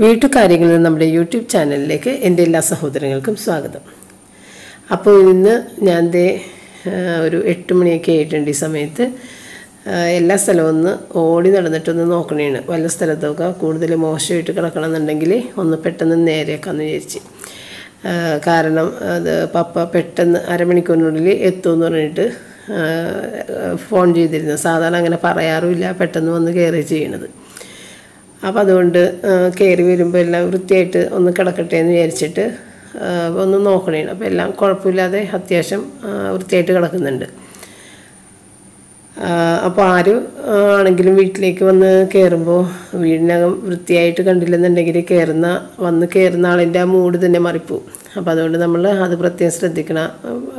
വീട്ടുകാര്യങ്ങളിൽ നമ്മുടെ യൂട്യൂബ് ചാനലിലേക്ക് എന്റെ എല്ലാ സഹോദരങ്ങൾക്കും സ്വാഗതം. അപ്പോൾ ഇന്ന് ഞാൻ ദേ ഒരു എട്ട് മണിയൊക്കെ ആയിട്ടുണ്ട് ഈ സമയത്ത്. എല്ലാ സ്ഥലവും ഒന്ന് ഓടി നടന്നിട്ടൊന്ന് നോക്കണേണ്. വല്ല സ്ഥലത്തൊക്കെ കൂടുതൽ മോശമായിട്ട് കിടക്കണമെന്നുണ്ടെങ്കിൽ ഒന്ന് പെട്ടെന്ന് നേരെയാക്കാമെന്ന് വിചാരിച്ച്. കാരണം അത് പപ്പ പെട്ടെന്ന് അരമണിക്കൂറിനുള്ളിൽ എത്തുമെന്ന് പറഞ്ഞിട്ട് ഫോൺ ചെയ്തിരുന്നു. സാധാരണ അങ്ങനെ പറയാറുമില്ല. പെട്ടെന്ന് വന്ന് കയറി ചെയ്യണത്. അപ്പം അതുകൊണ്ട് കയറി വരുമ്പോൾ എല്ലാം വൃത്തിയായിട്ട് ഒന്ന് കിടക്കട്ടെ എന്ന് വിചാരിച്ചിട്ട് ഒന്ന് നോക്കണേ അപ്പോൾ എല്ലാം കുഴപ്പമില്ലാതെ അത്യാവശ്യം വൃത്തിയായിട്ട് കിടക്കുന്നുണ്ട്. അപ്പോൾ ആര് ആണെങ്കിലും വീട്ടിലേക്ക് വന്ന് കയറുമ്പോൾ വീടിനകം വൃത്തിയായിട്ട് കണ്ടില്ലെന്നുണ്ടെങ്കിൽ കയറുന്ന വന്ന് കയറുന്ന ആളിന്റെ ആ മൂഡ് തന്നെ മറിപ്പോവും. അപ്പോൾ അതുകൊണ്ട് നമ്മൾ അത് പ്രത്യേകം ശ്രദ്ധിക്കണം.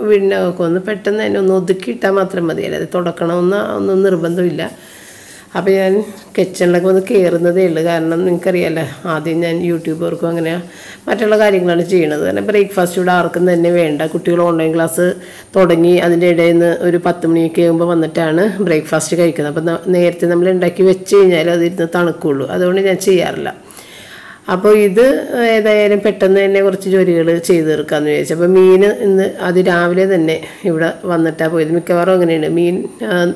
വീടിനകമൊക്കെ ഒന്ന് പെട്ടെന്ന് തന്നെ ഒന്ന് ഒതുക്കിയിട്ടാൽ മാത്രം മതി അല്ലാതെ തുടക്കണമെന്ന് ഒന്നും നിർബന്ധമില്ല. അപ്പോൾ ഞാൻ കിച്ചണിലൊക്കെ വന്ന് കയറുന്നതേ ഉള്ളൂ. കാരണം നിങ്ങൾക്കറിയാമല്ലോ ആദ്യം ഞാൻ യൂട്യൂബർക്കും അങ്ങനെ മറ്റുള്ള കാര്യങ്ങളാണ് ചെയ്യണത്. കാരണം ബ്രേക്ക്ഫാസ്റ്റ് ഇവിടെ ആർക്കും തന്നെ വേണ്ട. കുട്ടികൾ ഓൺലൈൻ ക്ലാസ് തുടങ്ങി അതിന്റെ ഇടയിൽ നിന്ന് ഒരു പത്ത് മണിയൊക്കെ ആകുമ്പോൾ വന്നിട്ടാണ് ബ്രേക്ക്ഫാസ്റ്റ് കഴിക്കുന്നത്. അപ്പോൾ നേരത്തെ നമ്മൾ ഉണ്ടാക്കി വെച്ച് കഴിഞ്ഞാൽ അതിരുന്ന് തണുക്കുള്ളൂ. അതുകൊണ്ട് ഞാൻ ചെയ്യാറില്ല. അപ്പോൾ ഇത് ഏതായാലും പെട്ടെന്ന് തന്നെ കുറച്ച് ജോലികൾ ചെയ്തു തീർക്കാമെന്ന് വിചാരിച്ചു. അപ്പോൾ മീൻ ഇന്ന് അത് രാവിലെ തന്നെ ഇവിടെ വന്നിട്ടാണ് പോയത്. മിക്കവാറും അങ്ങനെയാണ്. മീൻ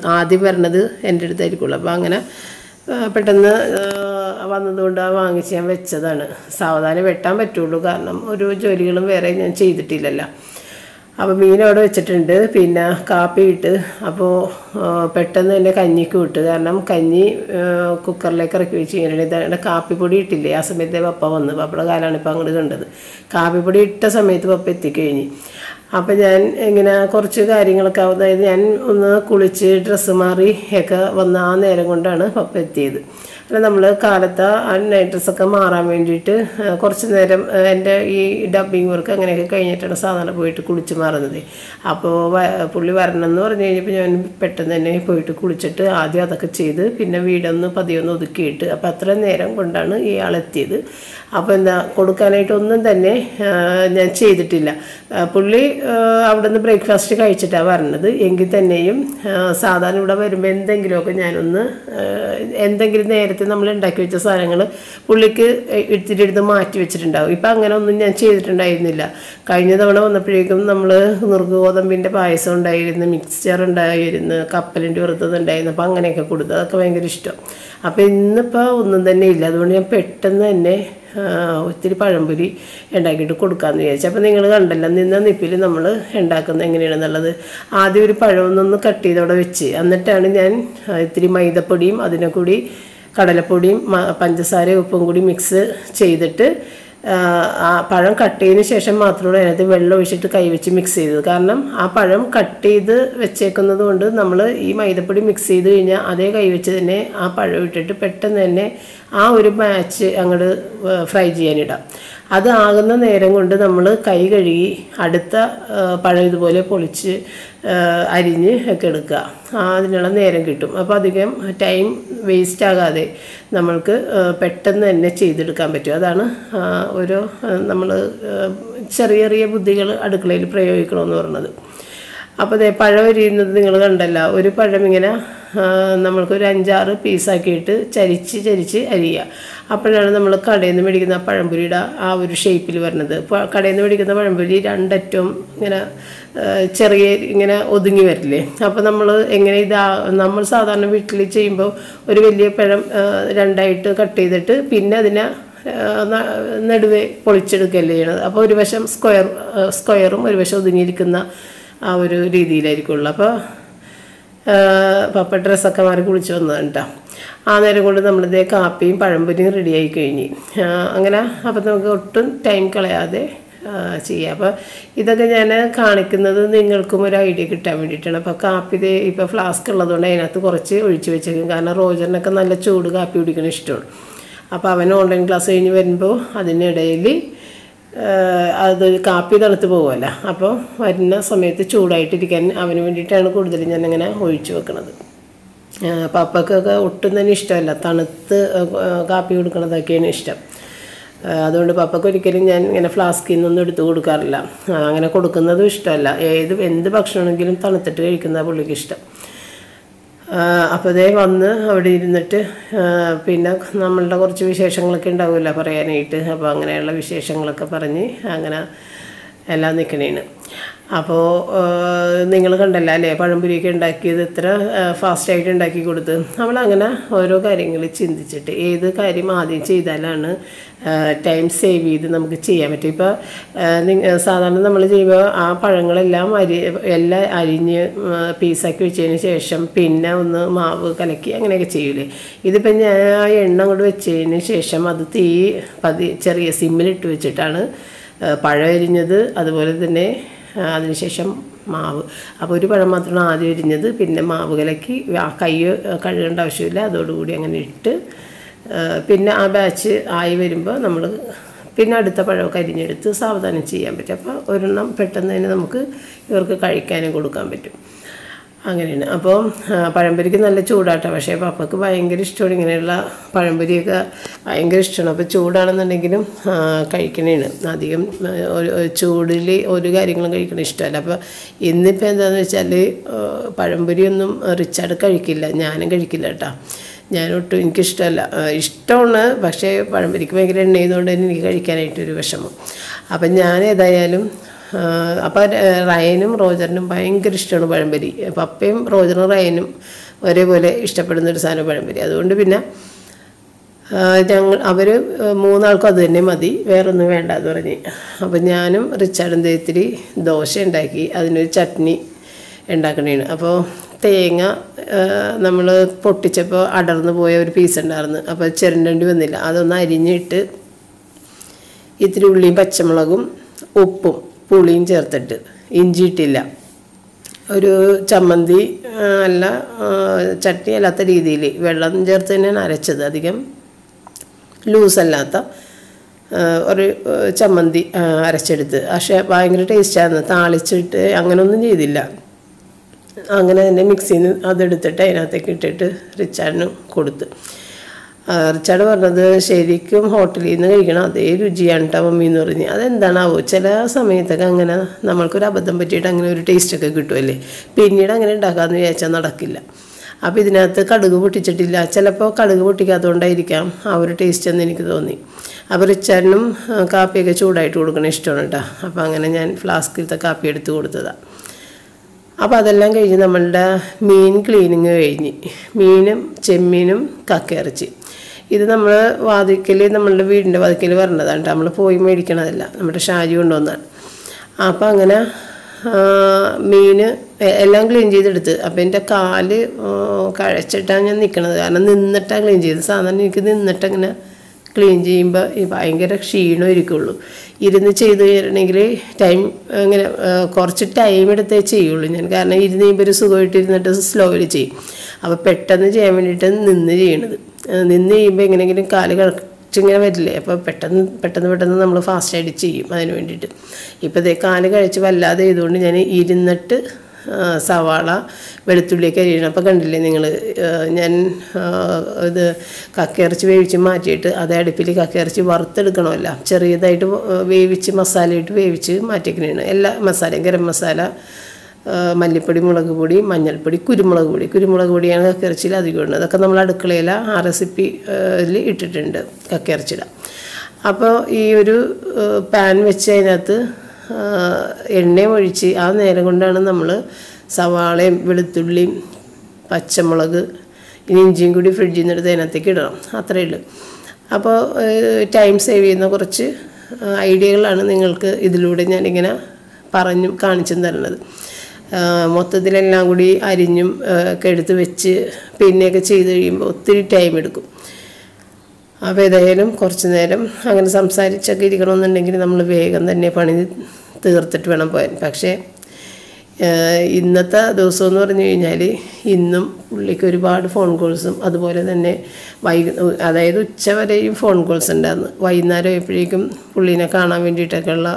ആദ്യം വരണത് എന്റെ അടുത്തായിരിക്കുള്ളൂ. അപ്പോൾ അങ്ങനെ പെട്ടെന്ന് വന്നതുകൊണ്ട് ആ വാങ്ങിച്ച് ഞാൻ വെച്ചതാണ്. സാവധാനം വെട്ടാൻ പറ്റുള്ളൂ. കാരണം ഒരു ജോലികളും വേറെ ഞാൻ ചെയ്തിട്ടില്ലല്ലോ. അപ്പോൾ മീൻ അവിടെ വെച്ചിട്ടുണ്ട്. പിന്നെ കാപ്പി ഇട്ട്. അപ്പോൾ പെട്ടെന്ന് തന്നെ കഞ്ഞിക്ക് വിട്ടു. കാരണം കഞ്ഞി കുക്കറിലേക്ക് ഇറക്കി വെച്ച് കഴിഞ്ഞിട്ട് കാപ്പിപ്പൊടി ഇട്ടില്ലേ? ആ സമയത്ത് പപ്പ വന്ന്. പപ്പയുടെ കാലാണ് ഇപ്പോൾ അങ്ങോട്ട് കണ്ടത് കാപ്പിപ്പൊടി ഇട്ട സമയത്ത് പപ്പ എത്തിക്കഴിഞ്ഞ്. അപ്പം ഞാൻ ഇങ്ങനെ കുറച്ച് കാര്യങ്ങളൊക്കെ അതായത് ഞാൻ ഒന്ന് കുളിച്ച് ഡ്രസ്സ് മാറി ഒക്കെ വന്ന ആ നേരം കൊണ്ടാണ് പപ്പ എത്തിയത്. അല്ല നമ്മൾ കാലത്ത് ആ നൈറ്റ് ഡ്രസ്സൊക്കെ മാറാൻ വേണ്ടിയിട്ട് കുറച്ച് നേരം എന്റെ ഈ ഡബ്ബിങ് വർക്ക് അങ്ങനെയൊക്കെ കഴിഞ്ഞിട്ടാണ് സാധാരണ പോയിട്ട് കുളിച്ച് മാറുന്നത്. അപ്പോൾ പുള്ളി വരണം എന്ന് പറഞ്ഞു കഴിഞ്ഞപ്പോൾ ഞാൻ പെട്ടെന്ന് തന്നെ പോയിട്ട് കുളിച്ചിട്ട് ആദ്യം അതൊക്കെ ചെയ്ത് പിന്നെ വീടൊന്ന് പതിയൊന്ന് ഒതുക്കിയിട്ട് അപ്പോൾ അത്ര നേരം കൊണ്ടാണ് ഇയാളെത്തിയത് അപ്പോൾ എന്താ കൊടുക്കാനായിട്ടൊന്നും തന്നെ ഞാൻ ചെയ്തിട്ടില്ല. പുള്ളി അവിടുന്ന് ബ്രേക്ക്ഫാസ്റ്റ് കഴിച്ചിട്ടാണ് വരണത് എങ്കിൽ തന്നെയും സാധാരണ ഇവിടെ വരുമ്പോൾ എന്തെങ്കിലുമൊക്കെ ഞാനൊന്ന് എന്തെങ്കിലും നേരത്തെ നമ്മൾ ഉണ്ടാക്കി വെച്ച സാധനങ്ങൾ പുള്ളിക്ക് എടുത്തിട്ട് എടുത്ത് മാറ്റി വെച്ചിട്ടുണ്ടാവും. ഇപ്പം അങ്ങനെ ഒന്നും ഞാൻ ചെയ്തിട്ടുണ്ടായിരുന്നില്ല. കഴിഞ്ഞ തവണ വന്നപ്പോഴേക്കും നമ്മൾ നുറുക്ക് ഗോതമ്പിന്റെ പായസം ഉണ്ടായിരുന്നു മിക്സ്ചർ ഉണ്ടായിരുന്നു കപ്പലിന്റെ വെറുത്തത് ഉണ്ടായിരുന്നു. അപ്പോൾ അങ്ങനെയൊക്കെ കൊടുത്തു അതൊക്കെ ഭയങ്കര ഇഷ്ടം. അപ്പോൾ ഇന്നിപ്പോൾ ഒന്നും തന്നെ ഇല്ല. അതുകൊണ്ട് ഞാൻ പെട്ടെന്ന് തന്നെ ഒത്തിരി പഴംപൊരി ഉണ്ടാക്കിയിട്ട് കൊടുക്കാമെന്ന് വിചാരിച്ചു. അപ്പോൾ നിങ്ങൾ കണ്ടല്ലോ നിന്ന നിപ്പിൽ നമ്മൾ ഉണ്ടാക്കുന്നത് എങ്ങനെയാണെന്നുള്ളത്. ആദ്യം ഒരു പഴമൊന്നൊന്ന് കട്ട് ചെയ്തവിടെ വെച്ച്. എന്നിട്ടാണ് ഞാൻ ഇത്തിരി മൈദപ്പൊടിയും അതിനെ കൂടി കടലപ്പൊടിയും പഞ്ചസാരയും ഉപ്പും കൂടി മിക്സ് ചെയ്തിട്ട് ആ, പഴം കട്ട് ചെയ്തതിന് ശേഷം മാത്രമേ അതിനകത്ത് വെള്ളം ഒഴിച്ചിട്ട് കൈവച്ച് മിക്സ് ചെയ്തത്. കാരണം ആ പഴം കട്ട് ചെയ്ത് വെച്ചേക്കുന്നത് കൊണ്ട് നമ്മൾ ഈ മൈദപ്പൊടി മിക്സ് ചെയ്ത് കഴിഞ്ഞാൽ അതേ കൈവച്ച് തന്നെ ആ പഴം ഇട്ടിട്ട് പെട്ടെന്ന് തന്നെ ആ ഒരു മാച്ച് അങ്ങോട്ട് ഫ്രൈ ചെയ്യാനിടാം. അത് ആകുന്ന നേരം കൊണ്ട് നമ്മൾ കൈ കഴുകി അടുത്ത പഴം ഇതുപോലെ പൊളിച്ച് അരിഞ്ഞ് ഒക്കെ എടുക്കുക. അതിനുള്ള നേരം കിട്ടും. അപ്പോൾ അധികം ടൈം വേസ്റ്റ് ആകാതെ നമ്മൾക്ക് പെട്ടെന്ന് തന്നെ ചെയ്തെടുക്കാൻ പറ്റും. അതാണ് ഓരോ നമ്മൾ ചെറിയ ചെറിയ ബുദ്ധികൾ അടുക്കളയിൽ പ്രയോഗിക്കണമെന്ന് പറഞ്ഞത്. അപ്പോൾ ദേ പഴം എരിയുന്നത് നിങ്ങൾ കണ്ടല്ല. ഒരു പഴം ഇങ്ങനെ നമ്മൾക്കൊരു അഞ്ചാറ് പീസാക്കിയിട്ട് ചരിച്ച് ചരിച്ച് അരിയുക. അപ്പോഴാണ് നമ്മൾ കടയിൽ നിന്ന് മേടിക്കുന്ന പഴംപൊരിയുടെ ആ ഒരു ഷേപ്പിൽ വരുന്നത്. കടയിൽ നിന്ന് മേടിക്കുന്ന പഴംപൊരി രണ്ടറ്റവും ഇങ്ങനെ ചെറിയ ഇങ്ങനെ ഒതുങ്ങി വരില്ലേ. അപ്പോൾ നമ്മൾ എങ്ങനെ ഇതാ നമ്മൾ സാധാരണ വീട്ടിൽ ചെയ്യുമ്പോൾ ഒരു വലിയ പഴം രണ്ടായിട്ട് കട്ട് ചെയ്തിട്ട് പിന്നെ അതിനെ നടുവേ പൊളിച്ചെടുക്കുകയല്ലേ ചെയ്യണത്. അപ്പോൾ ഒരു വശം സ്ക്വയർ സ്ക്വയറും ഒരു വശം ഒതുങ്ങിയിരിക്കുന്ന ആ ഒരു രീതിയിലായിരിക്കുള്ളൂ. അപ്പോൾ പപ്പ ഡ്രസ്സൊക്കെ മാറി കുളിച്ച് വന്നതാണ് കേട്ടോ ആ നേരം കൊണ്ട് നമ്മളിതേ കാപ്പിയും പഴംപൊരിയും റെഡിയായി കഴിഞ്ഞ്. അങ്ങനെ അപ്പം നമുക്ക് ഒട്ടും ടൈം കളയാതെ ചെയ്യാം. അപ്പോൾ ഇതൊക്കെ ഞാൻ കാണിക്കുന്നത് നിങ്ങൾക്കും ഒരു ഐഡിയ കിട്ടാൻ വേണ്ടിയിട്ടാണ് അപ്പോൾ കാപ്പി ഇത് ഇപ്പോൾ ഫ്ലാസ്ക് ഉള്ളതുകൊണ്ട് അതിനകത്ത് കുറച്ച് ഒഴിച്ച് വെച്ചേക്കും. കാരണം റോജറിനൊക്കെ നല്ല ചൂട് കാപ്പി കുടിക്കണ ഇഷ്ടമാണ്. അപ്പോൾ അവൻ ഓൺലൈൻ ക്ലാസ് കഴിഞ്ഞ് വരുമ്പോൾ അതിനിടയിൽ അത് കാപ്പി തണുത്ത് പോകുമല്ലോ അപ്പോൾ വരുന്ന സമയത്ത് ചൂടായിട്ടിരിക്കാൻ അവന് വേണ്ടിയിട്ടാണ് കൂടുതലും ഞാനിങ്ങനെ ഒഴിച്ചു വെക്കുന്നത് പപ്പക്കൊക്കെ ഒട്ടും തന്നെ ഇഷ്ടമല്ല. തണുത്ത് കാപ്പി കൊടുക്കണതൊക്കെയാണ് ഇഷ്ടം. അതുകൊണ്ട് പപ്പക്ക് ഒരിക്കലും ഞാൻ ഇങ്ങനെ ഫ്ലാസ്കിൽ നിന്നൊന്നും എടുത്ത് കൊടുക്കാറില്ല. അങ്ങനെ കൊടുക്കുന്നതും ഇഷ്ടമല്ല. ഏത് എന്ത് ഭക്ഷണമെങ്കിലും തണുത്തിട്ട് കഴിക്കുന്ന പുള്ളിക്ക് ഇഷ്ടം. അപ്പോൾ അതേ വന്ന് അവിടെ ഇരുന്നിട്ട് പിന്നെ നമ്മളുടെ കുറച്ച് വിശേഷങ്ങളൊക്കെ ഉണ്ടാവില്ല പറയാനായിട്ട്. അപ്പോൾ അങ്ങനെയുള്ള വിശേഷങ്ങളൊക്കെ പറഞ്ഞ് അങ്ങനെ എല്ലാം നിൽക്കണേന് അപ്പോൾ നിങ്ങൾ കണ്ടല്ലോ അല്ലേ? പഴംപൊരിയൊക്കെ ഉണ്ടാക്കിയത് ഇത്ര ഫാസ്റ്റായിട്ട് ഉണ്ടാക്കി കൊടുത്ത്. നമ്മളങ്ങനെ ഓരോ കാര്യങ്ങൾ ചിന്തിച്ചിട്ട് ഏത് കാര്യം ആദ്യം ചെയ്താലാണ് ടൈം സേവ് ചെയ്ത് നമുക്ക് ചെയ്യാൻ പറ്റും. ഇപ്പോൾ സാധാരണ നമ്മൾ ചെയ്യുമ്പോൾ ആ പഴങ്ങളെല്ലാം അരി എല്ലാം അരിഞ്ഞ് പീസാക്കി വെച്ചതിന് ശേഷം പിന്നെ ഒന്ന് മാവ് കലക്കി അങ്ങനെയൊക്കെ ചെയ്യൂലേ? ഇതിപ്പോൾ ഞാൻ ആ എണ്ണ അങ്ങോട്ട് വെച്ചതിന് ശേഷം അത് തീ പതി ചെറിയ സിമ്മിലിട്ട് വെച്ചിട്ടാണ് പഴം അരിഞ്ഞത്. അതുപോലെ തന്നെ അതിനുശേഷം മാവ്. അപ്പോൾ ഒരു പഴം മാത്രമാണ് ആദ്യം അരിഞ്ഞത്. പിന്നെ മാവ് കലക്കി ആ കൈ കഴുകേണ്ട ആവശ്യമില്ല. അതോടുകൂടി അങ്ങനെ ഇട്ട് പിന്നെ ആ ബാച്ച് ആയി വരുമ്പോൾ നമ്മൾ പിന്നെ അടുത്ത പഴമൊക്കെ അരിഞ്ഞെടുത്ത് സാവധാനം ചെയ്യാൻ പറ്റും. അപ്പോൾ ഒരെണ്ണം പെട്ടെന്ന് തന്നെ നമുക്ക് ഇവർക്ക് കഴിക്കാനും കൊടുക്കാൻ പറ്റും. അങ്ങനെയാണ്. അപ്പോൾ പഴംപൊരിക്ക് നല്ല ചൂടാട്ടോ. പക്ഷേ പപ്പക്ക് ഭയങ്കര ഇഷ്ടമാണ് ഇങ്ങനെയുള്ള പഴംപൊരിയൊക്കെ. ഭയങ്കര ഇഷ്ടമാണ്. അപ്പോൾ ചൂടാണെന്നുണ്ടെങ്കിലും കഴിക്കണേണ്. അധികം ചൂടിൽ ഒരു കാര്യങ്ങളും കഴിക്കണ ഇഷ്ടമല്ല. അപ്പോൾ ഇന്നിപ്പോൾ എന്താണെന്ന് വെച്ചാൽ പഴംപൊരിയൊന്നും റിച്ചാർഡ് കഴിക്കില്ല. ഞാനും കഴിക്കില്ല കേട്ടോ. ഞാനൊട്ടും എനിക്കിഷ്ടമല്ല. ഇഷ്ടമാണ്. പക്ഷേ പഴംപൊരിക്ക് ഭയങ്കര എണ്ണ ചെയ്തുകൊണ്ട് തന്നെ എനിക്ക് കഴിക്കാനായിട്ടൊരു വിഷമം. അപ്പം ഞാൻ ഏതായാലും അപ്പോൾ റയനും റോജറിനും ഭയങ്കര ഇഷ്ടമാണ് പഴംപൊരി. പപ്പയും റോജറും റയനും ഒരേപോലെ ഇഷ്ടപ്പെടുന്ന ഒരു സാധനം പഴംപൊരി. അതുകൊണ്ട് പിന്നെ ഞങ്ങൾ അവർ മൂന്നാൾക്കും അത് തന്നെ മതി. വേറൊന്നും വേണ്ട എന്ന് പറഞ്ഞ്. അപ്പം ഞാനും റിച്ചാർഡും തേത്തിരി ദോശ ഉണ്ടാക്കി. അതിനൊരു ചട്നി ഉണ്ടാക്കണേണ് അപ്പോൾ തേങ്ങ നമ്മൾ പൊട്ടിച്ചപ്പോൾ അടർന്നു പോയ ഒരു പീസ് ഉണ്ടായിരുന്നു. അപ്പോൾ ചിരണ്ടേണ്ടി വന്നില്ല. അതൊന്ന് അരിഞ്ഞിട്ട് ഇത്തിരി ഉള്ളിയും പച്ചമുളകും ഉപ്പും പുളിയും ചേർത്തിട്ട്. ഇഞ്ചി ഇട്ടില്ല. ഒരു ചമ്മന്തി അല്ല ചട്ടി അല്ലാത്ത രീതിയിൽ വെള്ളം ചേർത്ത് തന്നെയാണ് അരച്ചത്. അധികം ലൂസല്ലാത്ത ഒരു ചമ്മന്തി അരച്ചെടുത്ത്. പക്ഷേ ഭയങ്കര ടേസ്റ്റായിരുന്നു താളിച്ചിട്ട് അങ്ങനെയൊന്നും ചെയ്തില്ല. അങ്ങനെ തന്നെ മിക്സിയിൽ നിന്ന് അതെടുത്തിട്ട് അതിനകത്തേക്ക് ഇട്ടിട്ട് റിച്ചാറിന് കൊടുത്ത്. റിച്ചാർഡ് പറഞ്ഞത് ശരിക്കും ഹോട്ടലിൽ നിന്ന് കഴിക്കണം അതേ രുചിയാണ് കേട്ടോ മമ്മി എന്ന് പറഞ്ഞ്. അതെന്താണാവോ? ചില സമയത്തൊക്കെ അങ്ങനെ നമ്മൾക്കൊരു അബദ്ധം പറ്റിയിട്ട് അങ്ങനെ ഒരു ടേസ്റ്റൊക്കെ കിട്ടുമല്ലേ പിന്നീട് അങ്ങനെ ഉണ്ടാക്കാമെന്ന് വിചാരിച്ചാൽ നടക്കില്ല. അപ്പോൾ ഇതിനകത്ത് കടുക് പൊട്ടിച്ചിട്ടില്ല. ചിലപ്പോൾ കടുക് പൊട്ടിക്കാത്തതുകൊണ്ടായിരിക്കാം ആ ഒരു ടേസ്റ്റ് എന്ന് എനിക്ക് തോന്നി. അപ്പോൾ റിച്ചാരനും കാപ്പിയൊക്കെ ചൂടായിട്ട് കൊടുക്കണം ഇഷ്ടമാണ് കേട്ടോ അപ്പോൾ അങ്ങനെ ഞാൻ ഫ്ലാസ്കിലത്തെ കാപ്പി എടുത്ത് കൊടുത്തതാണ് അപ്പോൾ അതെല്ലാം കഴിഞ്ഞ് നമ്മളുടെ മീൻ ക്ലീനിങ് കഴിഞ്ഞ്. മീനും ചെമ്മീനും കക്കയിറച്ചി ഇത് നമ്മൾ വാതിക്കൽ നമ്മളുടെ വീടിന്റെ വാതിക്കൽ വരണതാണ് നമ്മൾ പോയി മേടിക്കണതല്ല. നമ്മുടെ ഷാജി കൊണ്ടുവന്നാണ്. അപ്പം അങ്ങനെ മീൻ എല്ലാം ക്ലീൻ ചെയ്തെടുത്ത്. അപ്പം എന്റെ കാൽ കഴച്ചിട്ടാണ് ഞാൻ നിൽക്കണത് കാരണം നിന്നിട്ടാണ് ക്ലീൻ ചെയ്തത്. സാധാരണ എനിക്ക് നിന്നിട്ടങ്ങനെ ക്ലീൻ ചെയ്യുമ്പോൾ ഈ ഭയങ്കര ഇരിക്കുള്ളൂ ഇരുന്ന് ചെയ്ത് കഴിഞ്ഞിട്ടുണ്ടെങ്കിൽ ടൈം ഇങ്ങനെ കുറച്ച് ടൈം എടുത്തേ ചെയ്യുള്ളൂ ഞാൻ. കാരണം ഇരുന്ന് കഴിയുമ്പോൾ ഒരു സുഖമായിട്ട് ഇരുന്നിട്ട് സ്ലോയിൽ ചെയ്യും. അപ്പോൾ പെട്ടെന്ന് ചെയ്യാൻ വേണ്ടിയിട്ട് നിന്ന് ചെയ്യണത്. നിന്ന് ചെയ്യുമ്പോൾ എങ്ങനെയെങ്കിലും കാൽ കഴിച്ചിങ്ങനെ വരില്ലേ? അപ്പോൾ പെട്ടെന്ന് പെട്ടെന്ന് പെട്ടെന്ന് നമ്മൾ ഫാസ്റ്റ് ആയിട്ട് ചെയ്യും അതിന് വേണ്ടിയിട്ട്. ഇപ്പോൾ ഇതേ കാൽ കഴിച്ച് വല്ലാതെ ചെയ്തുകൊണ്ട് ഞാൻ ഇരുന്നിട്ട് സവാള വെളുത്തുള്ളിയൊക്കെ അരിയണം അപ്പോൾ കണ്ടില്ലേ നിങ്ങൾ ഞാൻ ഇത് കക്കയിറച്ചി വേവിച്ച് മാറ്റിയിട്ട് അത് അടുപ്പിൽ കക്കയിറച്ചി വറുത്തെടുക്കണമല്ല. ചെറിയതായിട്ട് വേവിച്ച് മസാലയിട്ട് വേവിച്ച് മാറ്റിക്കണേണ് എല്ലാ മസാലയും ഗരം മസാല മല്ലിപ്പൊടി മുളക് പൊടി മഞ്ഞൾപ്പൊടി കുരുമുളക് പൊടി. കുരുമുളക് പൊടിയാണ് കക്കിറച്ചിയിൽ അധികം ഇടുന്നത്. അതൊക്കെ നമ്മൾ അടുക്കളയിൽ ആ റെസിപ്പി ഇട്ടിട്ടുണ്ട് കക്കിറച്ചിട അപ്പോൾ ഈ ഒരു പാൻ വെച്ച് അതിനകത്ത് എണ്ണയും ഒഴിച്ച് ആ നേരം കൊണ്ടാണ് നമ്മൾ സവാളയും വെളുത്തുള്ളിയും പച്ചമുളക് ഇനി ഇഞ്ചിയും കൂടി ഫ്രിഡ്ജിൽ നിന്ന് എടുത്ത് അതിനകത്തേക്ക് ഇടണം. അത്രയേ ഉള്ളൂ. അപ്പോൾ ടൈം സേവ് ചെയ്യുന്ന കുറച്ച് ഐഡിയകളാണ് നിങ്ങൾക്ക് ഇതിലൂടെ ഞാനിങ്ങനെ പറഞ്ഞും കാണിച്ചും തരുന്നത്. മൊത്തത്തിലെല്ലാം കൂടി അരിഞ്ഞും ഒക്കെ എടുത്ത് വെച്ച് പിന്നെയൊക്കെ ചെയ്ത് കഴിയുമ്പോൾ ഒത്തിരി ടൈം എടുക്കും. അപ്പോൾ ഏതായാലും കുറച്ച് നേരം അങ്ങനെ സംസാരിച്ചൊക്കെ ഇരിക്കണമെന്നുണ്ടെങ്കിൽ നമ്മൾ വേഗം തന്നെ പണി തീർത്തിട്ട് വേണം പോകാൻ. പക്ഷേ ഇന്നത്തെ ദിവസം എന്ന് പറഞ്ഞു കഴിഞ്ഞാൽ ഇന്നും പുള്ളിക്ക് ഒരുപാട് ഫോൺ കോൾസും അതുപോലെ തന്നെ വൈ അതായത് ഉച്ച വരെയും ഫോൺ കോൾസ് ഉണ്ടായിരുന്നു. വൈകുന്നേരം ആയപ്പോഴേക്കും പുള്ളീനെ കാണാൻ വേണ്ടിയിട്ടൊക്കെയുള്ള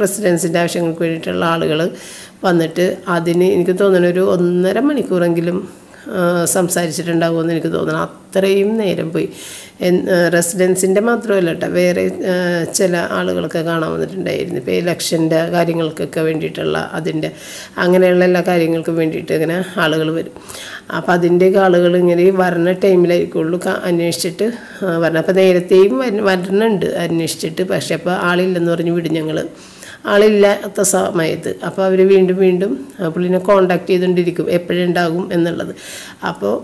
റെസിഡൻസിന്റെ ആവശ്യങ്ങൾക്ക് വേണ്ടിയിട്ടുള്ള ആളുകൾ വന്നിട്ട് അതിന് എനിക്ക് തോന്നുന്നു ഒരു ഒന്നര മണിക്കൂറെങ്കിലും സംസാരിച്ചിട്ടുണ്ടാകുമെന്ന് എനിക്ക് തോന്നുന്നു. അത്രയും നേരം പോയി. റെസിഡൻസിന്റെ മാത്രമല്ല കേട്ടോ വേറെ ചില ആളുകളൊക്കെ കാണാൻ വന്നിട്ടുണ്ടായിരുന്നു. ഇപ്പോൾ ഇലക്ഷന്റെ കാര്യങ്ങൾക്കൊക്കെ വേണ്ടിയിട്ടുള്ള അതിന്റെ അങ്ങനെയുള്ള എല്ലാ കാര്യങ്ങൾക്കും വേണ്ടിയിട്ട് ഇങ്ങനെ ആളുകൾ വരും. അപ്പോൾ അതിന്റെയൊക്കെ ആളുകൾ ഇങ്ങനെ വരണ ടൈമിലായിരിക്കുള്ളൂ അന്വേഷിച്ചിട്ട് വരണം. അപ്പോൾ നേരത്തെയും വര- വരണുണ്ട് അന്വേഷിച്ചിട്ട്. പക്ഷേ അപ്പോൾ ആളില്ലെന്ന് പറഞ്ഞ് വിടും ഞങ്ങൾ ആളില്ലാത്ത സമയത്ത്. അപ്പോൾ അവർ വീണ്ടും വീണ്ടും പുള്ളിനെ കോണ്ടാക്ട് ചെയ്തുകൊണ്ടിരിക്കും എപ്പോഴുണ്ടാകും എന്നുള്ളത്. അപ്പോൾ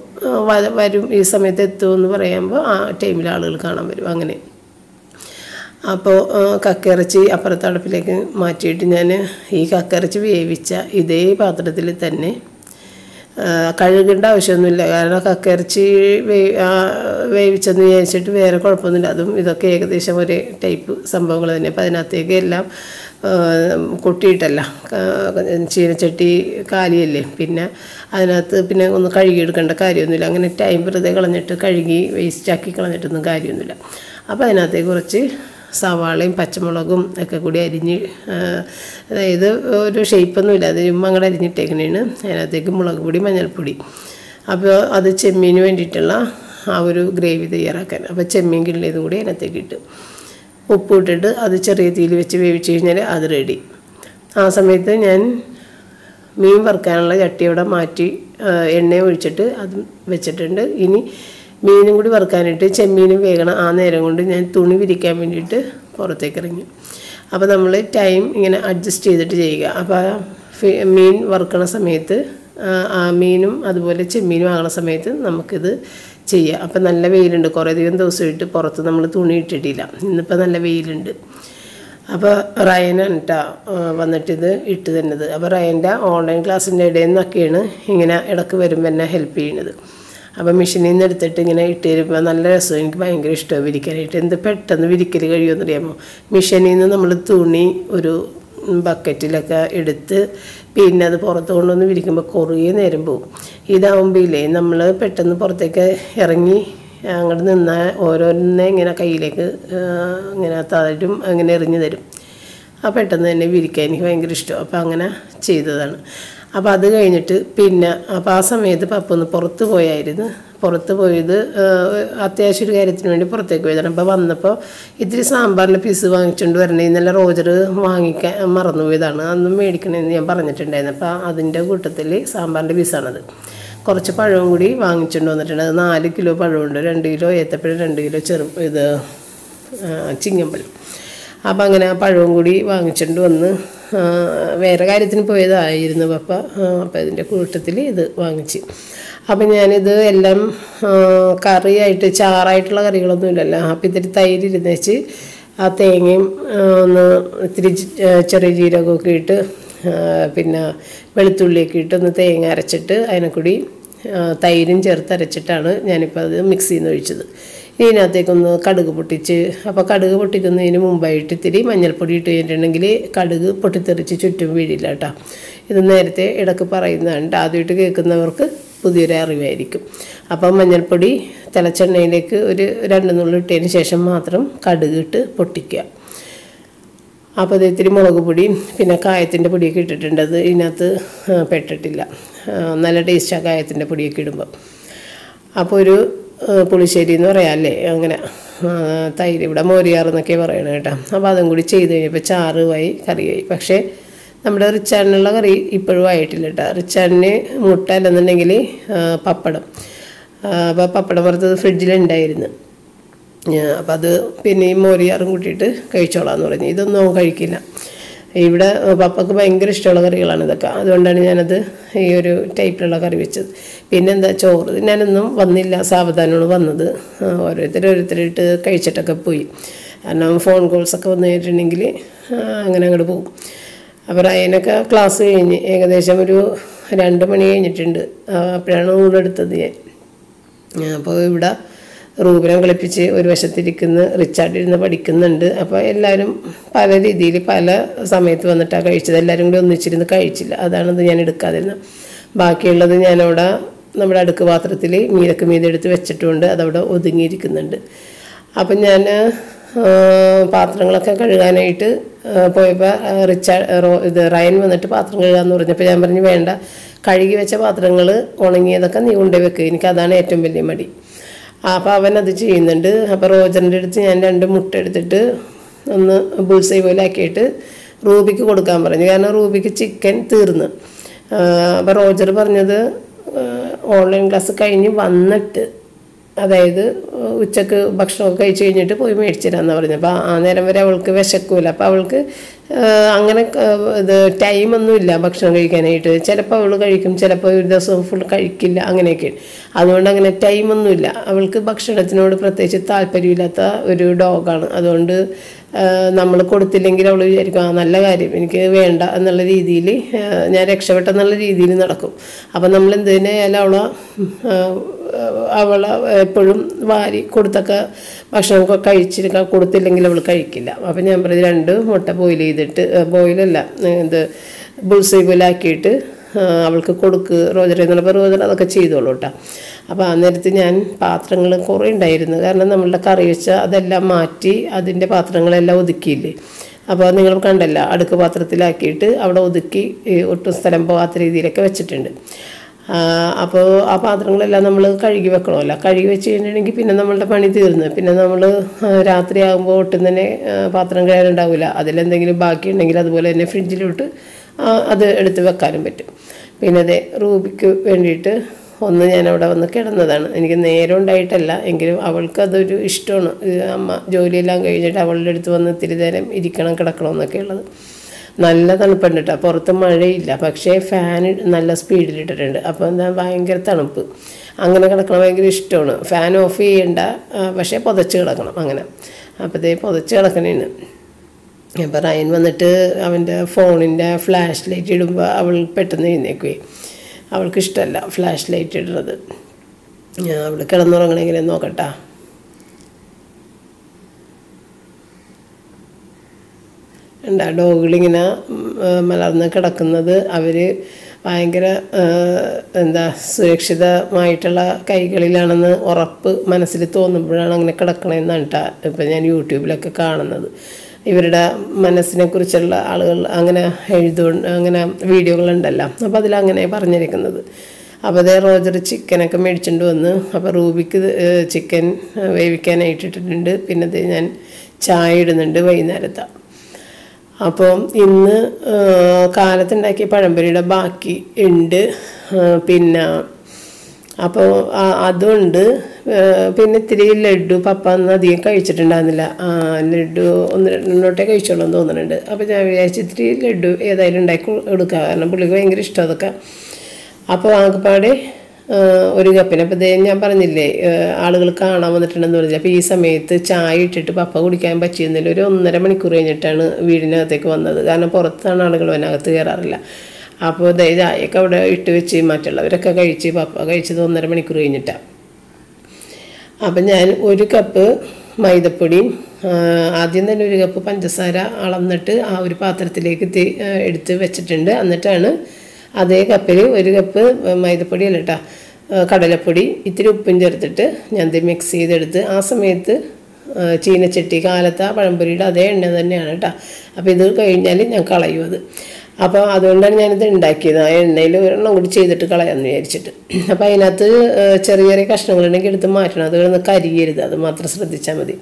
വരും. ഈ സമയത്ത് എത്തുമെന്ന് പറയുമ്പോൾ ആ ടൈമിൽ ആളുകൾ കാണാൻ വരും. അങ്ങനെ. അപ്പോൾ കക്കിറച്ചി അപ്പുറത്തെ അടുപ്പിലേക്ക് മാറ്റിയിട്ട് ഞാൻ ഈ കക്കിറച്ചി വേവിച്ച ഇതേ പാത്രത്തിൽ തന്നെ കഴുകേണ്ട ആവശ്യമൊന്നുമില്ല. കാരണം കക്കിറച്ചി വേ വേവിച്ചെന്ന് വിചാരിച്ചിട്ട് വേറെ കുഴപ്പമൊന്നുമില്ല. അതും ഇതൊക്കെ ഏകദേശം ഒരേ ടൈപ്പ് സംഭവങ്ങൾ തന്നെ. അപ്പോൾ അതിനകത്തേക്ക് എല്ലാം കൊട്ടിയിട്ടല്ല. ചീനച്ചട്ടി കാലിയല്ലേ. പിന്നെ അതിനകത്ത് പിന്നെ ഒന്ന് കഴുകിയെടുക്കേണ്ട കാര്യമൊന്നുമില്ല. അങ്ങനെ ടൈം വെറുതെ കളഞ്ഞിട്ട് കഴുകി വേസ്റ്റാക്കി കളഞ്ഞിട്ടൊന്നും കാര്യമൊന്നുമില്ല. അപ്പോൾ അതിനകത്തേക്ക് കുറച്ച് സവാളയും പച്ചമുളകും ഒക്കെ കൂടി അരിഞ്ഞ് അതായത് ഒരു ഷേപ്പൊന്നുമില്ല അത് അങ്ങോട്ട് അരിഞ്ഞിട്ടേക്കണേണ്. അതിനകത്തേക്ക് മുളക് പൊടി മഞ്ഞൾപ്പൊടി. അപ്പോൾ അത് ചെമ്മീന് വേണ്ടിയിട്ടുള്ള ആ ഒരു ഗ്രേവി തയ്യാറാക്കാൻ. അപ്പോൾ ചെമ്മീൻ കിള്ളിയതും കൂടി അതിനകത്തേക്ക് ഇട്ട്. ഉപ്പ് ഇട്ടിട്ട് അത് ചെറിയ തീയിൽ വെച്ച് വേവിച്ച് കഴിഞ്ഞാൽ അത് റെഡി ആ സമയത്ത് ഞാൻ മീൻ വറുക്കാനുള്ള ചട്ടി അവിടെ മാറ്റി എണ്ണ ഒഴിച്ചിട്ട് അത് വെച്ചിട്ടുണ്ട്. ഇനി മീനും കൂടി വറുക്കാനായിട്ട് ചെമ്മീനും വേകണം. ആ നേരം കൊണ്ട് ഞാൻ തുണി വിരിക്കാൻ വേണ്ടിയിട്ട് പുറത്തേക്ക് ഇറങ്ങി. അപ്പോൾ നമ്മൾ ടൈം ഇങ്ങനെ അഡ്ജസ്റ്റ് ചെയ്തിട്ട് ചെയ്യുക. അപ്പോൾ മീൻ വറുക്കണ സമയത്ത് ആ മീനും അതുപോലെ ചെമ്മീനും ആകണ സമയത്ത് നമുക്കിത് ചെയ്യാം. അപ്പം നല്ല വെയിലുണ്ട്. കുറേ അധികം ദിവസമായിട്ട് പുറത്ത് നമ്മൾ തുണി ഇട്ടിട്ടില്ല. ഇന്നിപ്പോൾ നല്ല വെയിലുണ്ട്. അപ്പോൾ റയനാണ് കേട്ടോ വന്നിട്ടിത് ഇട്ട് തന്നത്. അപ്പോൾ റയന്റെ ഓൺലൈൻ ക്ലാസ്സിന്റെ ഇടയിൽ നിന്നൊക്കെയാണ് ഇങ്ങനെ ഇടയ്ക്ക് വരുമ്പോൾ എന്നെ ഹെൽപ്പ് ചെയ്യുന്നത് അപ്പോൾ മെഷീനിൽ നിന്ന് എടുത്തിട്ട് ഇങ്ങനെ ഇട്ട് തരുമ്പോൾ നല്ല രസം എനിക്ക് ഭയങ്കര ഇഷ്ടമാണ് വിരിക്കാനായിട്ട് എന്ത് പെട്ടെന്ന് വിരിക്കൽ കഴിയുമെന്ന് അറിയാമോ മെഷീനിൽ നിന്ന് നമ്മൾ തുണി ഒരു ബക്കറ്റിലൊക്കെ എടുത്ത് പിന്നെ അത് പുറത്ത് കൊണ്ടുവന്ന് വിരിക്കുമ്പോൾ കുറേ നേരം പോകും ഇതാവുമ്പോഴേ നമ്മൾ പെട്ടെന്ന് പുറത്തേക്ക് ഇറങ്ങി അങ്ങോട്ട് നിന്നാൽ ഓരോന്നെ ഇങ്ങനെ കയ്യിലേക്ക് ഇങ്ങനെ തരും അങ്ങനെ എറിഞ്ഞു തരും. ആ പെട്ടെന്ന് തന്നെ വിരിക്കാൻ എനിക്ക് ഭയങ്കര ഇഷ്ടം അപ്പോൾ അങ്ങനെ ചെയ്തതാണ്. അപ്പോൾ അത് കഴിഞ്ഞിട്ട് പിന്നെ അപ്പോൾ ആ സമയത്ത് പപ്പ ഒന്ന് പുറത്ത് പോയായിരുന്നു. പുറത്ത് പോയത് അത്യാവശ്യ ഒരു കാര്യത്തിന് വേണ്ടി പുറത്തേക്ക് പോയതാണ്. അപ്പോൾ വന്നപ്പോൾ ഇത്തിരി സാമ്പാറിന്റെ പീസ് വാങ്ങിച്ചുകൊണ്ട് വരണേ ഇന്നലെ റോജർ വാങ്ങിക്കാൻ മറന്നു പോയതാണ്. അന്ന് മേടിക്കണമെന്ന് ഞാൻ പറഞ്ഞിട്ടുണ്ടായിരുന്നു. അപ്പോൾ അതിന്റെ കൂട്ടത്തിൽ സാമ്പാറിന്റെ പീസാണത് കുറച്ച് പഴവും കൂടി വാങ്ങിച്ചുകൊണ്ട് വന്നിട്ടുണ്ട്. അത് നാല് കിലോ പഴമുണ്ട് രണ്ട് കിലോ ഏത്തപ്പഴം രണ്ട് കിലോ ചെറു ഇത് ചിങ്ങമ്പഴം. അപ്പം അങ്ങനെ ആ പഴവും കൂടി വാങ്ങിച്ചുകൊണ്ട് വന്ന് വേറെ കാര്യത്തിന് പോയതായിരുന്നു. പപ്പ അപ്പം ഇതിന്റെ കൂട്ടത്തിൽ ഇത് വാങ്ങിച്ച്. അപ്പം ഞാനിത് എല്ലാം കറിയായിട്ട് ചാറായിട്ടുള്ള കറികളൊന്നും ഇല്ലല്ലോ അപ്പം ഇത്തിരി തൈര് ഇരുന്ന് വെച്ച് ആ തേങ്ങയും ഒന്ന് ഇത്തിരി ചെറിയ ജീരകമൊക്കെ ഇട്ട് പിന്നെ വെളുത്തുള്ളിയൊക്കെ ഇട്ട് ഒന്ന് തേങ്ങ അരച്ചിട്ട് അതിനെ കൂടി തൈരും ചേർത്ത് അരച്ചിട്ടാണ് ഞാനിപ്പോൾ അത് മിക്സിയിൽ നിന്ന് ഒഴിച്ചത് ഇതിനകത്തേക്കൊന്ന് കടുക് പൊട്ടിച്ച് അപ്പോൾ കടുക് പൊട്ടിക്കുന്നതിന് മുമ്പായിട്ട് ഇത്തിരി മഞ്ഞൾപ്പൊടി ഇട്ട് കഴിഞ്ഞിട്ടുണ്ടെങ്കിൽ കടുക് പൊട്ടിത്തെറിച്ച് ചുറ്റും വീഴില്ല കേട്ടോ. ഇത് നേരത്തെ ഇടയ്ക്ക് പറയുന്നതാണ്. ട്ടോ. ആദ്യമായിട്ട് കേൾക്കുന്നവർക്ക് പുതിയൊരു അറിവായിരിക്കും. അപ്പം മഞ്ഞൾപ്പൊടി തിളച്ചെണ്ണയിലേക്ക് ഒരു രണ്ട് നുള്ളി ഇട്ടതിന് ശേഷം മാത്രം കടുക് ഇട്ട് പൊട്ടിക്കുക. അപ്പോൾ അത് ഇത്തിരി മുളക് പൊടിയും പിന്നെ കായത്തിന്റെ പൊടിയൊക്കെ ഇട്ടിട്ടുണ്ട്. അത് ഇതിനകത്ത് പെട്ടിട്ടില്ല. നല്ല ടേസ്റ്റാണ് കായത്തിന്റെ പൊടിയൊക്കെ ഇടുമ്പോൾ അപ്പോൾ ഒരു പുളിശ്ശേരി എന്ന് പറയാമല്ലേ അങ്ങനെ തൈര്. ഇവിടെ മോരിയാറെന്നൊക്കെ പറയണത് കേട്ടോ. അപ്പോൾ അതും കൂടി ചെയ്ത് കഴിഞ്ഞപ്പോൾ ചാറുമായി കറിയായി. പക്ഷേ നമ്മുടെ റിച്ചാടിനുള്ള കറി ഇപ്പോഴും ആയിട്ടില്ല കേട്ടോ. റിച്ചാടിന് മുട്ട അല്ലെന്നുണ്ടെങ്കിൽ പപ്പടം. അപ്പോൾ പപ്പടം വറുത്തത് ഫ്രിഡ്ജിലുണ്ടായിരുന്നു അപ്പം അത് പിന്നെ ഈ മോരിയാറും കൂട്ടിയിട്ട് കഴിച്ചോളാന്ന് പറഞ്ഞു. ഇതൊന്നും അവൻ കഴിക്കില്ല. ഇവിടെ പപ്പക്ക് ഭയങ്കര ഇഷ്ടമുള്ള കറികളാണ് ഇതൊക്കെ. അതുകൊണ്ടാണ് ഞാനത് ഈ ഒരു ടൈപ്പിലുള്ള കറി വെച്ചത്. പിന്നെ എന്താ ചോറ് ഞാനൊന്നും വന്നില്ല. സാവധാനമാണ് വന്നത്. ഓരോരുത്തർ ഓരോരുത്തരായിട്ട് കഴിച്ചിട്ടൊക്കെ പോയി. കാരണം ഫോൺ കോൾസൊക്കെ വന്നു കഴിഞ്ഞിട്ടുണ്ടെങ്കിൽ അങ്ങനെ അങ്ങോട്ട് പോകും. അപ്പോൾ റയനൊക്കെ ക്ലാസ് കഴിഞ്ഞ് ഏകദേശം ഒരു രണ്ട് മണി കഴിഞ്ഞിട്ടുണ്ട്. അപ്പോഴാണ് ഊടെടുത്തത് ഞാൻ. അപ്പോൾ ഇവിടെ റൂബിനെ കളിപ്പിച്ച് ഒരു വശത്തിരിക്കുന്ന റിച്ചാർഡ് ഇരുന്ന് പഠിക്കുന്നുണ്ട്. അപ്പോൾ എല്ലാവരും പല രീതിയിൽ പല സമയത്ത് വന്നിട്ടാണ് കഴിച്ചത് എല്ലാവരും കൂടി ഒന്നിച്ചിരുന്ന് കഴിച്ചില്ല. അതാണത് ഞാൻ എടുക്കാതിരുന്നത്. ബാക്കിയുള്ളത് ഞാനവിടെ നമ്മുടെ അടുക്ക് പാത്രത്തിൽ മീനൊക്കെ മീതെടുത്ത് വെച്ചിട്ടുണ്ട്. അതവിടെ ഒതുങ്ങിയിരിക്കുന്നുണ്ട്. അപ്പം ഞാൻ പാത്രങ്ങളൊക്കെ കഴുകാനായിട്ട് പോയപ്പോൾ റിച്ചാർഡ് റോ- ഇത് റയൻ വന്നിട്ട് പാത്രം കഴുകാമെന്ന് പറഞ്ഞപ്പോൾ ഞാൻ പറഞ്ഞു വേണ്ട കഴുകി വെച്ച പാത്രങ്ങൾ ഉണങ്ങിയതൊക്കെ നീ കൊണ്ടുപോയി വെക്കുക എനിക്ക് അതാണ് ഏറ്റവും വലിയ മടി. അപ്പോൾ അവൻ അത് ചെയ്യുന്നുണ്ട്. അപ്പോൾ റോജറിന്റെ അടുത്ത് ഞാൻ രണ്ട് മുട്ട എടുത്തിട്ട് ഒന്ന് ബുൾസൈ പോലെ ആക്കിയിട്ട് റൂബിക്ക് കൊടുക്കാൻ പറഞ്ഞു. കാരണം റൂബിക്ക് ചിക്കൻ തീർന്ന്. അപ്പോൾ റോജർ പറഞ്ഞത് ഓൺലൈൻ ക്ലാസ് കഴിഞ്ഞ് വന്നിട്ട് അതായത് ഉച്ചയ്ക്ക് ഭക്ഷണമൊക്കെ കഴിച്ച് കഴിഞ്ഞിട്ട് പോയി മേടിച്ചിരാന്ന് പറഞ്ഞു. അപ്പോൾ ആ നേരം വരെ അവൾക്ക് വിശക്കൂല. അപ്പോൾ അവൾക്ക് അങ്ങനെ ഇത് ടൈമൊന്നുമില്ല ഭക്ഷണം കഴിക്കാനായിട്ട്. ചിലപ്പോൾ അവൾ കഴിക്കും ചിലപ്പോൾ ഒരു ദിവസം ഫുൾ കഴിക്കില്ല അങ്ങനെയൊക്കെ. അതുകൊണ്ട് അങ്ങനെ ടൈമൊന്നുമില്ല അവൾക്ക് ഭക്ഷണത്തിനോട് പ്രത്യേകിച്ച് താല്പര്യമില്ലാത്ത ഒരു ഡോഗാണ് അതുകൊണ്ട് നമ്മൾ കൊടുത്തില്ലെങ്കിൽ അവൾ വിചാരിക്കും ആ നല്ല കാര്യം. എനിക്ക് വേണ്ട എന്നുള്ള രീതിയിൽ ഞാൻ രക്ഷപ്പെട്ടെന്നുള്ള രീതിയിൽ നടക്കും. അപ്പം നമ്മൾ എന്തിനായാലും അവളെ ആ, അവളെ എപ്പോഴും വാരി കൊടുത്തൊക്കെ ഭക്ഷണമൊക്കെ കഴിച്ചിരിക്കാൻ കൊടുത്തില്ലെങ്കിൽ അവൾ കഴിക്കില്ല. അപ്പം ഞാൻ പറഞ്ഞു രണ്ട് മുട്ട ബോയിൽ ചെയ്തിട്ട് ബോയിലല്ല ഇത് ബുൾസൈ പോലാക്കിയിട്ട് അവൾക്ക് കൊടുക്ക് റോജർ എന്നുള്ളപ്പോൾ റോജർ അതൊക്കെ ചെയ്തോളൂ കേട്ടോ അപ്പോൾ ആ നേരത്ത് ഞാൻ പാത്രങ്ങൾ കുറേ ഉണ്ടായിരുന്നു. കാരണം നമ്മളുടെ കറി വെച്ച അതെല്ലാം മാറ്റി അതിന്റെ പാത്രങ്ങളെല്ലാം ഒതുക്കിയില്ലേ. അപ്പോൾ നിങ്ങൾ കണ്ടല്ല അടുക്ക് പാത്രത്തിലാക്കിയിട്ട് അവിടെ ഒതുക്കി ഒട്ടും സ്ഥലം പോകാത്ത രീതിയിലൊക്കെ വെച്ചിട്ടുണ്ട്. അപ്പോൾ ആ പാത്രങ്ങളെല്ലാം നമ്മൾ കഴുകി വെക്കണമല്ലോ. കഴുകി വെച്ച് കഴിഞ്ഞിട്ടുണ്ടെങ്കിൽ പിന്നെ നമ്മളുടെ പണി തീർന്നു. പിന്നെ നമ്മൾ രാത്രിയാകുമ്പോൾ ഒട്ടും തന്നെ പാത്രം കഴിയാനുണ്ടാവില്ല അതിലെന്തെങ്കിലും ബാക്കിയുണ്ടെങ്കിൽ അതുപോലെ തന്നെ ഫ്രിഡ്ജിലോട്ട് അത് എടുത്ത് വെക്കാനും പറ്റും. പിന്നെ അതെ റൂബിക്ക് വേണ്ടിയിട്ട് ഒന്ന് ഞാൻ അവിടെ വന്ന് കിടന്നതാണ്. എനിക്ക് നേരം ഉണ്ടായിട്ടല്ല. എങ്കിലും അവൾക്ക് അതൊരു ഇഷ്ടമാണ്. അമ്മ ജോലിയെല്ലാം കഴിഞ്ഞിട്ട് അവളുടെ അടുത്ത് വന്ന് ഇത്തിരി നേരം ഇരിക്കണം കിടക്കണം എന്നൊക്കെ ഉള്ളത് നല്ല തണുപ്പുണ്ട് കേട്ടോ പുറത്ത് മഴയില്ല. പക്ഷേ ഫാൻ നല്ല സ്പീഡിൽ ഇട്ടിട്ടുണ്ട്. അപ്പോൾ എന്താ ഭയങ്കര തണുപ്പ്. അങ്ങനെ കിടക്കണം ഭയങ്കര ഇഷ്ടമാണ്. ഫാൻ ഓഫ് ചെയ്യണ്ട. പക്ഷേ പുതച്ച് കിടക്കണം അങ്ങനെ. അപ്പോഴത്തേ പുതച്ച് കിടക്കണേന് അപ്പോൾ റയൻ വന്നിട്ട് അവന്റെ ഫോണിന്റെ ഫ്ലാഷ് ലൈറ്റ് ഇടുമ്പോൾ അവൾ പെട്ടെന്ന് എഴുന്നേക്കുവേ. അവൾക്ക് ഇഷ്ടമല്ല ഫ്ലാഷ് ലൈറ്റ് ഇടുന്നത് അവൾ കിടന്നുറങ്ങണെങ്കിലും നോക്കട്ടാ. ഉണ്ട് ഡോഗുകളിങ്ങനെ മലർന്ന് കിടക്കുന്നത് അവർ ഭയങ്കര എന്താ സുരക്ഷിതമായിട്ടുള്ള കൈകളിലാണെന്ന് ഉറപ്പ് മനസ്സിൽ തോന്നുമ്പോഴാണ് അങ്ങനെ കിടക്കണമെന്നാണ് കേട്ടോ ഇപ്പം ഞാൻ യൂട്യൂബിലൊക്കെ കാണുന്നത്. ഇവരുടെ മനസ്സിനെ കുറിച്ചുള്ള ആളുകൾ അങ്ങനെ എഴുതു അങ്ങനെ വീഡിയോകളുണ്ടല്ലോ. അപ്പോൾ അതിലങ്ങനെ പറഞ്ഞിരിക്കുന്നത്. അപ്പോൾ അതേ റോജർ ചിക്കനൊക്കെ മേടിച്ചിട്ട് വന്ന് അപ്പോൾ റൂബിക്ക് ചിക്കൻ വേവിക്കാനായിട്ടിട്ടുണ്ട് പിന്നെ ഞാൻ ചായ ഇടുന്നുണ്ട് വൈകുന്നേരത്തെ. അപ്പോൾ ഇന്ന് കാലത്തുണ്ടാക്കിയ പഴംപൊരിയുടെ ബാക്കി ഉണ്ട്. പിന്നെ അപ്പോൾ അതുണ്ട്. ആ, പിന്നെ ഇത്തിരി ലഡു പപ്പ അന്ന് അധികം കഴിച്ചിട്ടുണ്ടായിരുന്നില്ല. ലഡു ഒന്ന് രണ്ടെണ്ണോട്ടേ കഴിച്ചോളൂ എന്ന് തോന്നുന്നുണ്ട്. അപ്പോൾ ഞാൻ വിചാരിച്ചു ഇത്തിരി ലഡു ഏതായാലും ഉണ്ടാക്കി എടുക്കുക കാരണം പുള്ളിക്ക് ഭയങ്കര ഇഷ്ടം അതൊക്കെ. അപ്പോൾ ആ, ഒരു കപ്പിന്. അപ്പോൾ ഇതേ ഞാൻ പറഞ്ഞില്ലേ ആളുകൾ കാണാൻ വന്നിട്ടുണ്ടെന്ന് പറഞ്ഞില്ല? അപ്പോൾ ഈ സമയത്ത് ചായ ഇട്ടിട്ട് പപ്പ കുടിക്കാൻ പറ്റിയിരുന്നില്ല. ഒരു ഒന്നര മണിക്കൂർ കഴിഞ്ഞിട്ടാണ് വീടിനകത്തേക്ക് വന്നത്. കാരണം പുറത്താണ് ആളുകൾ അതിനകത്ത് കയറാറില്ല. അപ്പോൾ ഇതേ ചായയൊക്കെ അവിടെ ഇട്ട് വെച്ച് മറ്റുള്ളവരൊക്കെ കഴിച്ച് പപ്പ കഴിച്ചത് ഒന്നര മണിക്കൂർ കഴിഞ്ഞിട്ടാണ് അപ്പം ഞാൻ ഒരു കപ്പ് മൈദപ്പൊടിയും ആദ്യം തന്നെ ഒരു കപ്പ് പഞ്ചസാര അളന്നിട്ട് ആ ഒരു പാത്രത്തിലേക്ക് എടുത്ത് വെച്ചിട്ടുണ്ട്. എന്നിട്ടാണ് അതേ കപ്പിൽ ഒരു കപ്പ് മൈദപ്പൊടി അല്ല കേട്ടോ കടലപ്പൊടി ഇത്തിരി ഉപ്പും ചേർത്തിട്ട് ഞാൻ മിക്സ് ചെയ്തെടുത്ത് ആ സമയത്ത് ചീനച്ചട്ടി കാലത്ത് ആ പഴംപൊരിയുടെ അതേ എണ്ണ തന്നെയാണ് കേട്ടോ അപ്പോൾ ഇത് കഴിഞ്ഞാൽ ഞാൻ കളയും അത്. അപ്പോൾ അതുകൊണ്ടാണ് ഞാനിത് ഉണ്ടാക്കിയത് ആ എണ്ണയിൽ ഒരെണ്ണം കൂടി ചെയ്തിട്ട് കളയാമെന്ന് വിചാരിച്ചിട്ട്. അപ്പോൾ അതിനകത്ത് ചെറിയ ചെറിയ കഷ്ണങ്ങളുണ്ടെങ്കിൽ എടുത്ത് മാറ്റണം. അത് കിടന്ന് കരിയരുത്. അത് മാത്രം ശ്രദ്ധിച്ചാൽ മതി.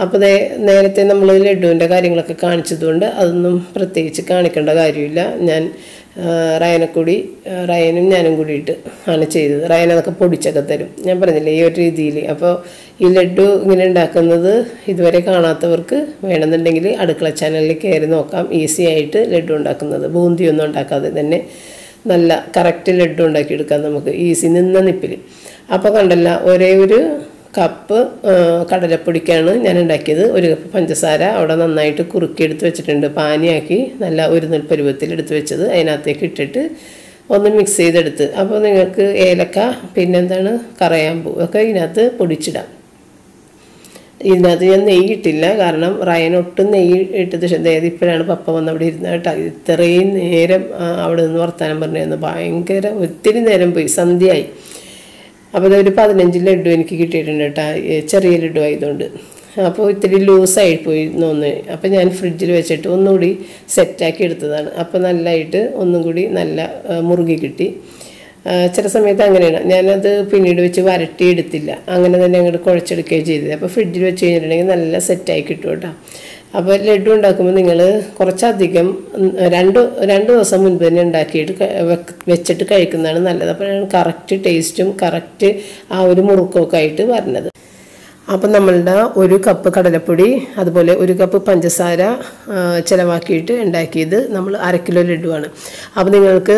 അപ്പോൾ നേരത്തെ നമ്മൾ ലഡുവിന്റെ കാര്യങ്ങളൊക്കെ കാണിച്ചതുകൊണ്ട് അതൊന്നും പ്രത്യേകിച്ച് കാണിക്കേണ്ട കാര്യമില്ല. ഞാൻ ആ, റയനെ കൂടി ആ, റയനും ഞാനും കൂടിയിട്ട് ആണ് ചെയ്തത്. റയൻ അതൊക്കെ പൊടിച്ചൊക്കെ തരും. ഞാൻ പറഞ്ഞില്ലേ ഈ ഒരു രീതിയിൽ അപ്പോൾ ഈ ലഡു ഇങ്ങനെ ഉണ്ടാക്കുന്നത് ഇതുവരെ കാണാത്തവർക്ക് വേണമെന്നുണ്ടെങ്കിൽ അടുക്കള ചാനലിൽ കയറി നോക്കാം. ഈസി ആയിട്ട് ലഡു ഉണ്ടാക്കുന്നത്. ബൂന്തിയൊന്നും ഉണ്ടാക്കാതെ തന്നെ നല്ല കറക്റ്റ് ലഡു ഉണ്ടാക്കിയെടുക്കാം നമുക്ക്. ഈസി നിന്ന നിപ്പിൽ അപ്പോൾ കണ്ടല്ല ഒരേ ഒരു കപ്പ് കടലപ്പൊടിക്കാണ് ഞാൻ ഉണ്ടാക്കിയത് ഒരു കപ്പ് പഞ്ചസാര അവിടെ നന്നായിട്ട് കുറുക്കി എടുത്ത് വെച്ചിട്ടുണ്ട്. പാനിയാക്കി നല്ല ഒരു നെൽപ്പരുവത്തിൽ എടുത്ത് വെച്ചത് അതിനകത്തേക്ക് ഇട്ടിട്ട് ഒന്ന് മിക്സ് ചെയ്തെടുത്ത്. അപ്പോൾ നിങ്ങൾക്ക് ഏലക്ക പിന്നെന്താണ് കറയാമ്പൂ ഒക്കെ ഇതിനകത്ത് പൊടിച്ചിടാം. ഇതിനകത്ത് ഞാൻ നെയ്യ് ഇട്ടില്ല. കാരണം റയൻ ഒട്ടും നെയ്യ് ഇട്ടത് അതായത് ഇപ്പോഴാണ് പപ്പ വന്ന് അവിടെ ഇരുന്ന കേട്ടോ. ഇത്രയും നേരം അവിടെ നിന്ന് വർത്താനം പറഞ്ഞു ഭയങ്കര ഒത്തിരി നേരം പോയി. സന്ധ്യയായി. അപ്പോൾ ഒരു പതിനഞ്ച് ലഡു എനിക്ക് കിട്ടിയിട്ടുണ്ട് കേട്ടോ. ചെറിയ ലഡു ആയതുകൊണ്ട്. അപ്പോൾ ഇത്തിരി ലൂസായി പോയി തോന്നി അപ്പോൾ ഞാൻ ഫ്രിഡ്ജിൽ വെച്ചിട്ട് ഒന്നുകൂടി സെറ്റാക്കി എടുത്തതാണ്. അപ്പോൾ നല്ലതായിട്ട് ഒന്നും കൂടി നല്ല മുറുകി കിട്ടി. ചില സമയത്ത് അങ്ങനെയാണ്. ഞാനത് പിന്നീട് വെച്ച് വരട്ടി എടുത്തില്ല അങ്ങനെ തന്നെ അങ്ങോട്ട് കുഴച്ചെടുക്കുകയും ചെയ്തത്. അപ്പോൾ ഫ്രിഡ്ജിൽ വെച്ച് കഴിഞ്ഞിട്ടുണ്ടെങ്കിൽ നല്ല സെറ്റായി കിട്ടും കേട്ടോ. അപ്പോൾ ലഡു ഉണ്ടാക്കുമ്പോൾ നിങ്ങൾ കുറച്ചധികം രണ്ട് രണ്ട് ദിവസം മുൻപ് തന്നെ ഉണ്ടാക്കിയിട്ട് വെച്ചിട്ട് കഴിക്കുന്നതാണ് നല്ലത്. അപ്പോഴാണ് കറക്റ്റ് ടേസ്റ്റും കറക്റ്റ് ആ ഒരു മുറുക്കമൊക്കെ ആയിട്ട് വരുന്നത് അപ്പം നമ്മളുടെ ഒരു കപ്പ് കടലപ്പൊടി അതുപോലെ ഒരു കപ്പ് പഞ്ചസാര ചിലവാക്കിയിട്ട് ഉണ്ടാക്കിയത് നമ്മൾ അരക്കിലോ കിലോ ലഡുവാണ് അപ്പോൾ നിങ്ങൾക്ക്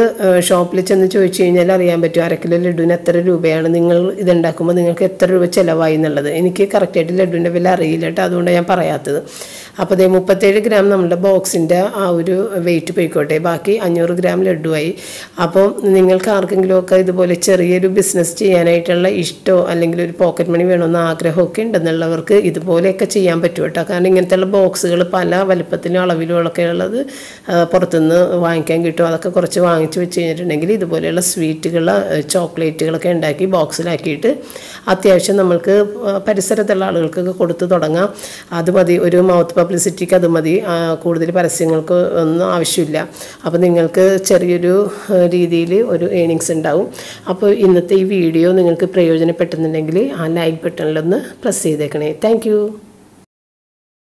ഷോപ്പിൽ ചെന്ന് ചോദിച്ചു കഴിഞ്ഞാൽ അറിയാൻ പറ്റും അരക്കിലോ കിലോ ലഡുവിന് എത്ര രൂപയാണ് നിങ്ങൾ ഇതുണ്ടാക്കുമ്പോൾ നിങ്ങൾക്ക് എത്ര രൂപ ചിലവായി എന്നുള്ളത്. എനിക്ക് കറക്റ്റായിട്ട് ലഡുവിന്റെ വില അറിയില്ല കേട്ടോ അതുകൊണ്ട് ഞാൻ പറയാത്തത്. അപ്പോൾ അതേ മുപ്പത്തേഴ് ഗ്രാം നമ്മുടെ ബോക്സിന്റെ ആ ഒരു വെയിറ്റ് പോയിക്കോട്ടെ. ബാക്കി അഞ്ഞൂറ് ഗ്രാം ലഡുവായി അപ്പോൾ നിങ്ങൾക്ക് ആർക്കെങ്കിലുമൊക്കെ ഇതുപോലെ ചെറിയൊരു ബിസിനസ് ചെയ്യാനായിട്ടുള്ള ഇഷ്ടമോ അല്ലെങ്കിൽ ഒരു പോക്കറ്റ് മണി വേണമെന്ന് ആഗ്രഹമൊക്കെ ഉണ്ടെന്നുള്ളവർക്ക് ഇതുപോലെയൊക്കെ ചെയ്യാൻ പറ്റും കേട്ടോ. കാരണം ഇങ്ങനത്തെയുള്ള ബോക്സുകൾ പല വലിപ്പത്തിലും അളവിലും ഒക്കെ ഉള്ളത് പുറത്തുനിന്ന് വാങ്ങിക്കാൻ കിട്ടും. അതൊക്കെ കുറച്ച് വാങ്ങിച്ച് വെച്ച് കഴിഞ്ഞിട്ടുണ്ടെങ്കിൽ ഇതുപോലെയുള്ള സ്വീറ്റുകൾ ചോക്ലേറ്റുകളൊക്കെ ഉണ്ടാക്കി ബോക്സിലാക്കിയിട്ട് അത്യാവശ്യം നമ്മൾക്ക് പരിസരത്തുള്ള ആളുകൾക്കൊക്കെ കൊടുത്തു തുടങ്ങാം. അത് മതി. ഒരു മൗത്ത് പബ്ലിസിറ്റിക്ക് അത് മതി. കൂടുതൽ പരസ്യങ്ങൾക്ക് ഒന്നും ആവശ്യമില്ല. അപ്പോൾ നിങ്ങൾക്ക് ചെറിയൊരു രീതിയിൽ ഒരു ഏണിങ്സ് ഉണ്ടാവും. അപ്പോൾ ഇന്നത്തെ ഈ വീഡിയോ നിങ്ങൾക്ക് പ്രയോജനപ്പെട്ടെന്നുണ്ടെങ്കിൽ ആ ലൈക്ക് ബട്ടണിലൊന്ന് പ്രസ് ചെയ്തേക്കണേ. താങ്ക്